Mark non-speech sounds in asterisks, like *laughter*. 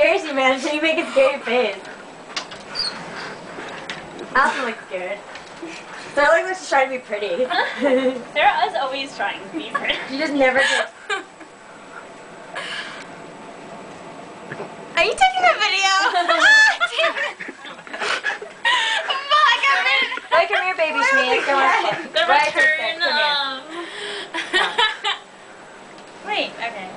scares you, man, until you make a scary face. I looks scared. Sarah I like that she's trying to be pretty. *laughs* Sarah is always trying to be pretty. She just never gets. Are you taking a video? *laughs* ah, damn it! Right, come here, baby Shmi. Come on. The right return. *laughs* Wait, okay.